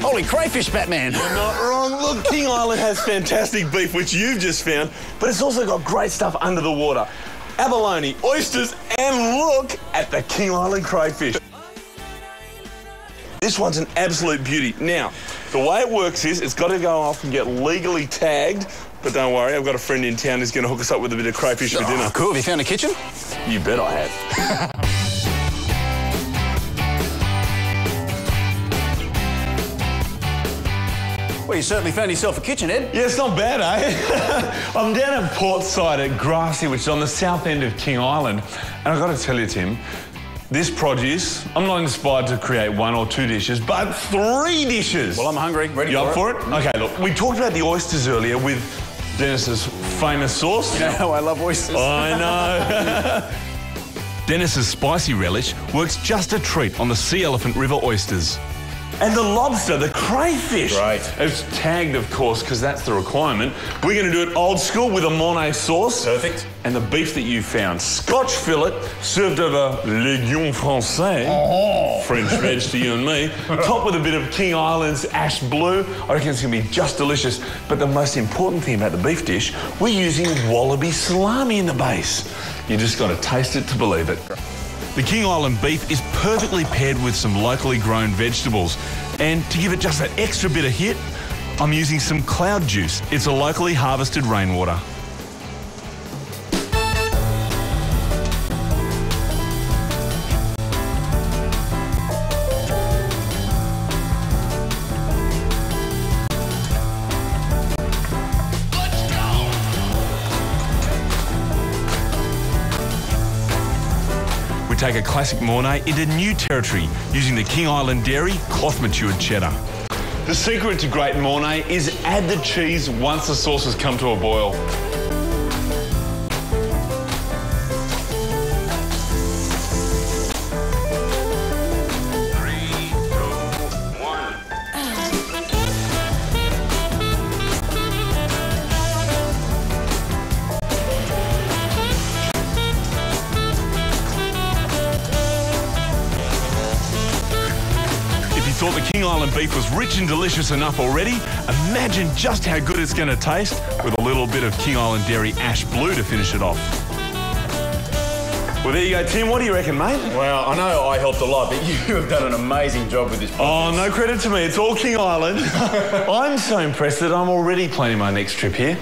Holy crayfish, Batman. You're not wrong. Look, King Island has fantastic beef, which you've just found, but it's also got great stuff under the water. Abalone, oysters, and look at the King Island crayfish. This one's an absolute beauty. Now, the way it works is it's got to go off and get legally tagged, but don't worry, I've got a friend in town who's going to hook us up with a bit of crayfish for oh, dinner. Oh, cool. Have you found a kitchen? You bet I have. Well, you certainly found yourself a kitchen, Ed. Yeah, it's not bad, eh? I'm down at Portside at Grassy, which is on the south end of King Island. And I've got to tell you, Tim, this produce, I'm not inspired to create one or two dishes, but three dishes. Well, I'm hungry. Ready you for up for it? Okay, look, we talked about the oysters earlier with Dennis's famous sauce. You know how I love oysters. I know. Dennis's spicy relish works just a treat on the Sea Elephant River oysters. And the lobster, the crayfish. Right. It's tagged, of course, because that's the requirement. We're going to do it old school with a Mornay sauce. Perfect. And the beef that you found. Scotch fillet, served over légumes français. Oh. French veg to you and me. Topped with a bit of King Island's ash blue. I reckon it's going to be just delicious. But the most important thing about the beef dish, we're using wallaby salami in the base. You just got to taste it to believe it. The King Island beef is perfectly paired with some locally grown vegetables. And to give it just that extra bit of hit, I'm using some cloud juice. It's a locally harvested rainwater. Take a classic Mornay into new territory using the King Island Dairy cloth matured cheddar. The secret to great Mornay is add the cheese once the sauce has come to a boil. Thought the King Island beef was rich and delicious enough already, imagine just how good it's going to taste with a little bit of King Island Dairy Ash Blue to finish it off. Well, there you go, Tim. What do you reckon, mate? Well, I know I helped a lot, but you have done an amazing job with this. Oh, no credit to me. It's all King Island. I'm so impressed that I'm already planning my next trip here.